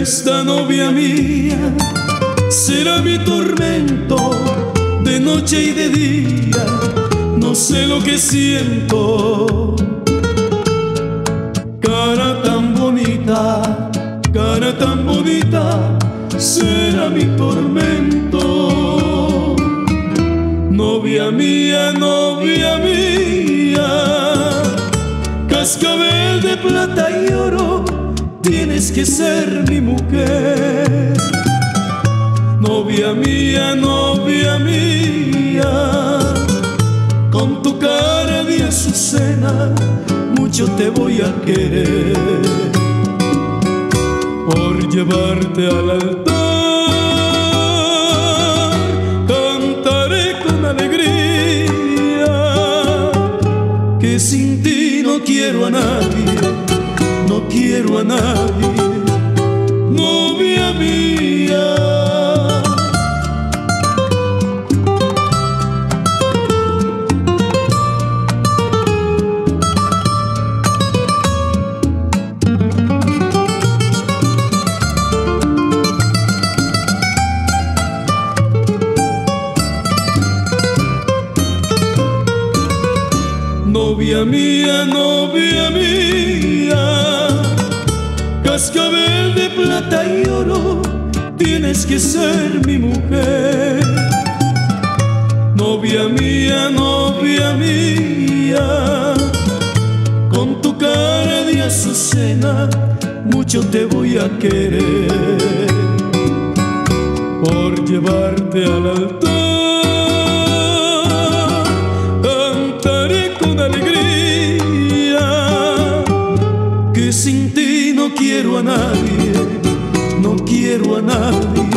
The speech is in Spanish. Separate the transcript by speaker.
Speaker 1: esta novia mía será mi tormento de noche y de día. No sé lo que siento. Cara tan bonita, cara tan bonita, será mi tormento. Novia mía, novia mía, cascabel de plata y oro, tienes que ser mi mujer. Novia mía, novia mía, con tu cara de azucena, mucho te voy a querer. Por llevarte al altar, cantaré con alegría, que sin ti no quiero a nadie, quiero a nadie, novia mía. Novia mía, novia mía, plata y oro, tienes que ser mi mujer. Novia mía, novia mía, con tu cara de azucena, mucho te voy a querer. Por llevarte al altar, cantaré con alegría, que sin ti quiero a nadie, no quiero a nadie,